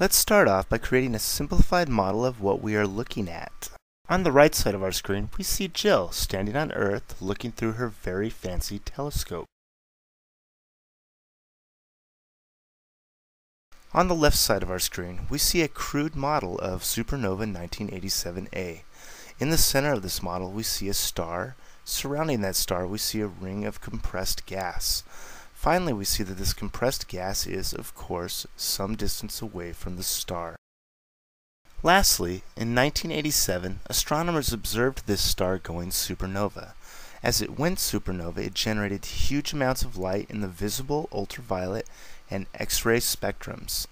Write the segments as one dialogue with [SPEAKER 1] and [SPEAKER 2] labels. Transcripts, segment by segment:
[SPEAKER 1] Let's start off by creating a simplified model of what we are looking at. On the right side of our screen, we see Jill standing on Earth looking through her very fancy telescope. On the left side of our screen, we see a crude model of supernova 1987A. In the center of this model, we see a star. Surrounding that star, we see a ring of compressed gas. Finally, we see that this compressed gas is, of course, some distance away from the star. Lastly, in 1987, astronomers observed this star going supernova. As it went supernova, it generated huge amounts of light in the visible, ultraviolet, and X-ray spectrums.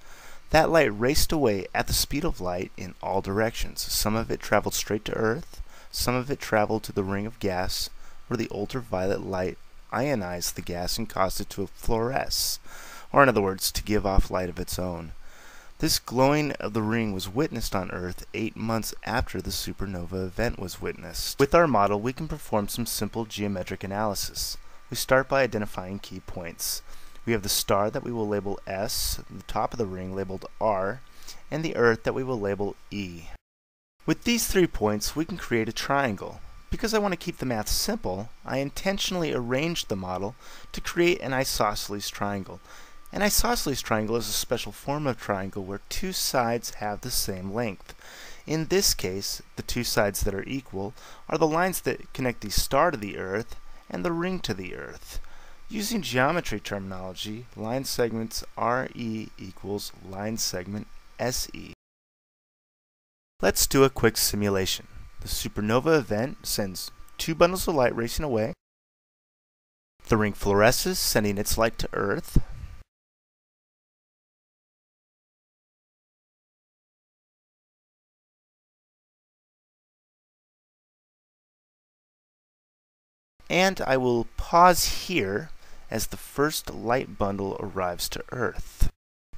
[SPEAKER 1] That light raced away at the speed of light in all directions. Some of it traveled straight to Earth, some of it traveled to the ring of gas, where the ultraviolet light ionize the gas and cause it to fluoresce, or in other words, to give off light of its own. This glowing of the ring was witnessed on Earth eight months after the supernova event was witnessed. With our model, we can perform some simple geometric analysis. We start by identifying key points. We have the star that we will label S, the top of the ring labeled R, and the Earth that we will label E. With these three points, we can create a triangle. Because I want to keep the math simple, I intentionally arranged the model to create an isosceles triangle. An isosceles triangle is a special form of triangle where two sides have the same length. In this case, the two sides that are equal are the lines that connect the star to the Earth and the ring to the Earth. Using geometry terminology, line segments RE equals line segment SE. Let's do a quick simulation. The supernova event sends two bundles of light racing away. The ring fluoresces, sending its light to Earth. And I will pause here as the first light bundle arrives to Earth.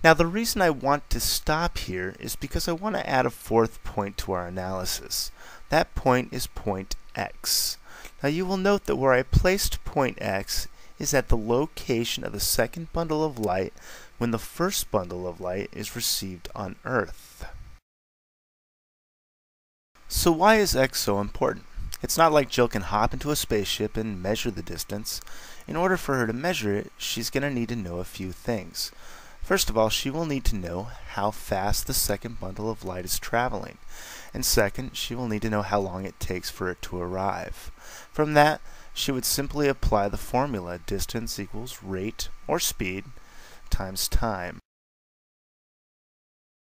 [SPEAKER 1] Now the reason I want to stop here is because I want to add a fourth point to our analysis. That point is point x. Now you will note that where I placed point x is at the location of the second bundle of light when the first bundle of light is received on Earth. So why is x so important? It's not like Jill can hop into a spaceship and measure the distance. In order for her to measure it, she's going to need to know a few things. First of all, she will need to know how fast the second bundle of light is traveling. And second, she will need to know how long it takes for it to arrive. From that, she would simply apply the formula distance equals rate, or speed, times time.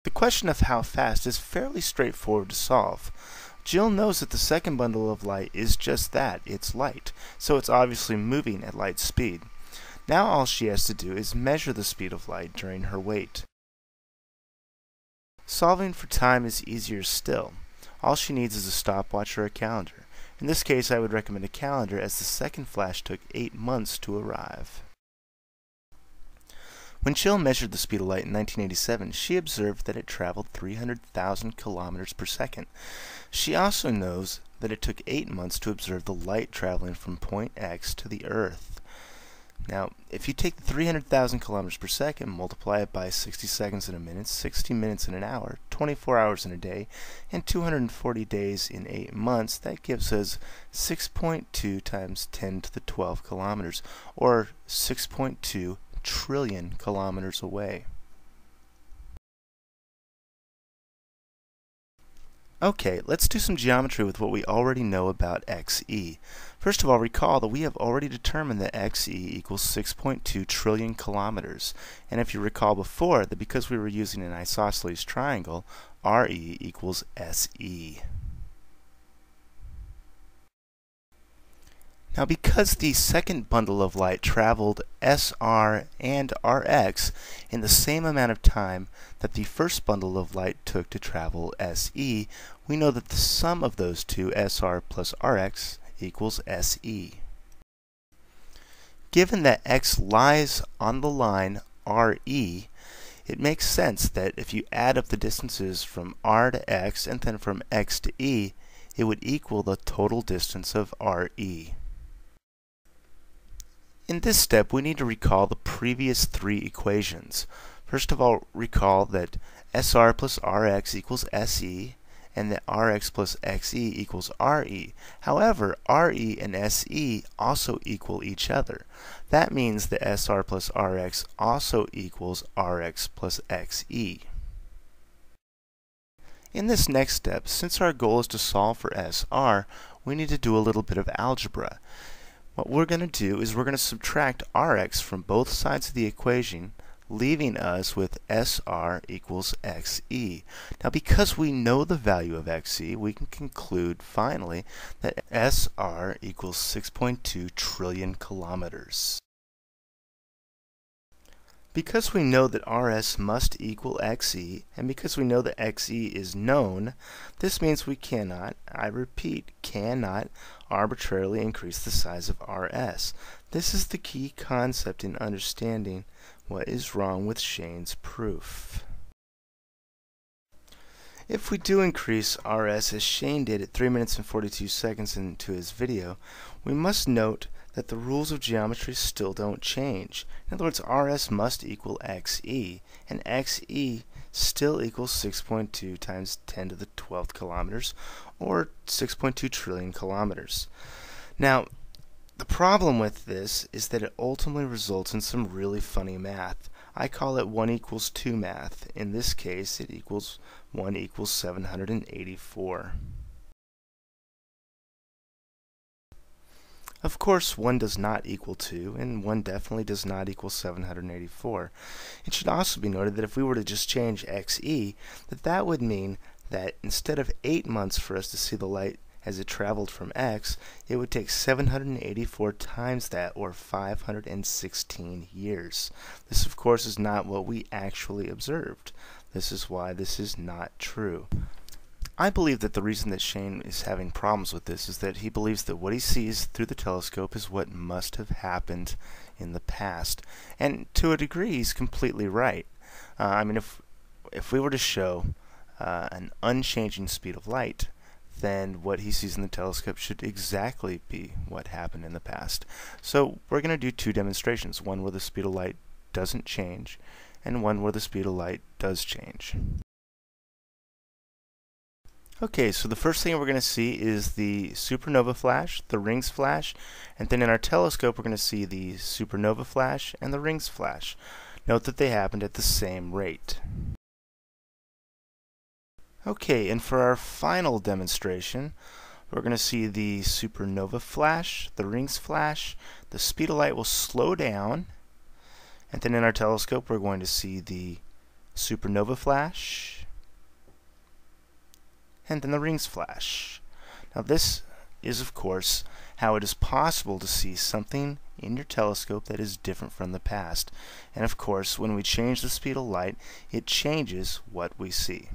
[SPEAKER 1] The question of how fast is fairly straightforward to solve. Jill knows that the second bundle of light is just that, it's light, so it's obviously moving at light speed. Now all she has to do is measure the speed of light during her wait. Solving for time is easier still. All she needs is a stopwatch or a calendar. In this case, I would recommend a calendar as the second flash took 8 months to arrive. When Jill measured the speed of light in 1987, she observed that it traveled 300,000 kilometers per second. She also knows that it took 8 months to observe the light traveling from point X to the Earth. Now, if you take the 300,000 kilometers per second, multiply it by 60 seconds in a minute, 60 minutes in an hour, 24 hours in a day, and 240 days in 8 months, that gives us 6.2 times 10 to the 12 kilometers, or 6.2 trillion kilometers away. Okay, let's do some geometry with what we already know about xe. First of all, recall that we have already determined that xe equals 6.2 trillion kilometers. And if you recall before, that because we were using an isosceles triangle, re equals se. Now because the second bundle of light traveled SR and RX in the same amount of time that the first bundle of light took to travel SE, we know that the sum of those two, SR plus RX, equals SE. Given that x lies on the line RE, it makes sense that if you add up the distances from R to X and then from X to E, it would equal the total distance of RE. In this step, we need to recall the previous three equations. First of all, recall that SR plus RX equals SE, and that Rx plus Xe equals Re. However, Re and Se also equal each other. That means that Sr plus Rx also equals Rx plus Xe. In this next step, since our goal is to solve for SR, we need to do a little bit of algebra. What we're going to do is we're going to subtract Rx from both sides of the equation leaving us with SR equals XE. Now because we know the value of XE, we can conclude finally that SR equals 6.2 trillion kilometers. Because we know that RS must equal XE, and because we know that XE is known, this means we cannot, I repeat, cannot arbitrarily increase the size of RS. This is the key concept in understanding what is wrong with Shane's proof. If we do increase RS as Shane did at 3 minutes and 42 seconds into his video, we must note that the rules of geometry still don't change. In other words, RS must equal XE, and XE still equals 6.2 times 10 to the 12th kilometers, or 6.2 trillion kilometers. Now, the problem with this is that it ultimately results in some really funny math. I call it 1 equals 2 math. In this case, it equals 1 equals 784. Of course, 1 does not equal 2, and 1 definitely does not equal 784. It should also be noted that if we were to just change xe, that that would mean that instead of 8 months for us to see the light as it traveled from x, it would take 784 times that, or 516 years. This, of course, is not what we actually observed. This is why this is not true. I believe that the reason that Shane is having problems with this is that he believes that what he sees through the telescope is what must have happened in the past. And to a degree, he's completely right. Uh, I mean, if, if we were to show uh, an unchanging speed of light, then what he sees in the telescope should exactly be what happened in the past. So we're going to do two demonstrations, one where the speed of light doesn't change, and one where the speed of light does change. Okay, so the first thing we're going to see is the supernova flash, the rings flash, and then in our telescope we're going to see the supernova flash and the rings flash. Note that they happened at the same rate. Okay, and for our final demonstration, we're going to see the supernova flash, the rings flash, the speed of light will slow down, and then in our telescope we're going to see the supernova flash, and then the rings flash. Now this is of course how it is possible to see something in your telescope that is different from the past. And of course when we change the speed of light, it changes what we see.